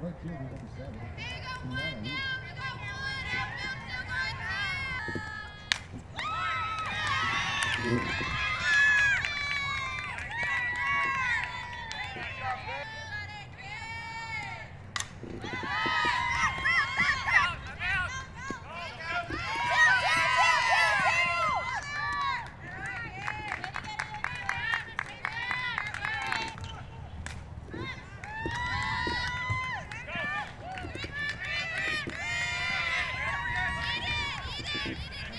Right field, number. Ball in this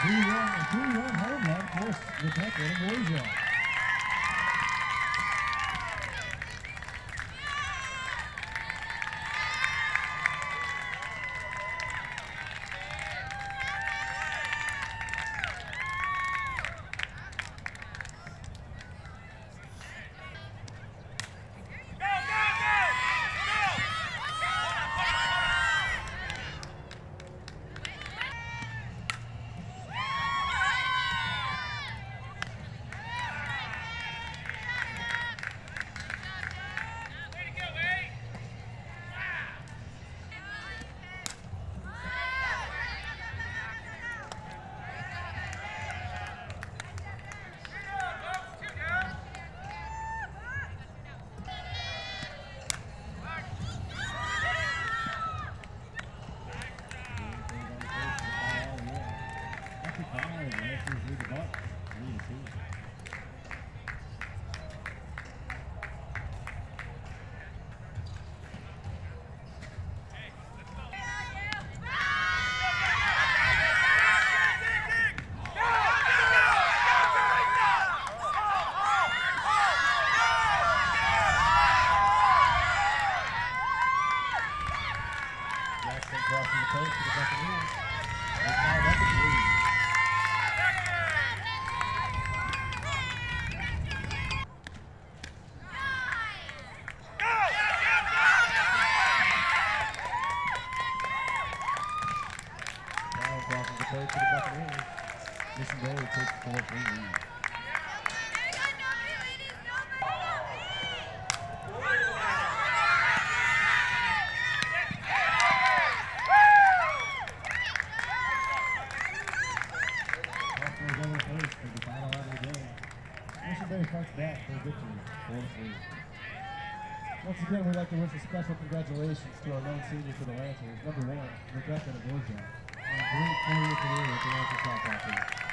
Two-run, two-run home run for Rebecca Moisia. Jackson crossing the Buccaneers. They the to the Buccaneers. Mission Bay takes the 4-3 lead. Fights back for victory, 4-3. Once again, we'd like to wish a special congratulations to our lone senior for the Lancers. Number one, Rebecca DeBorgia, on a great four-year career with the Lancers softball team.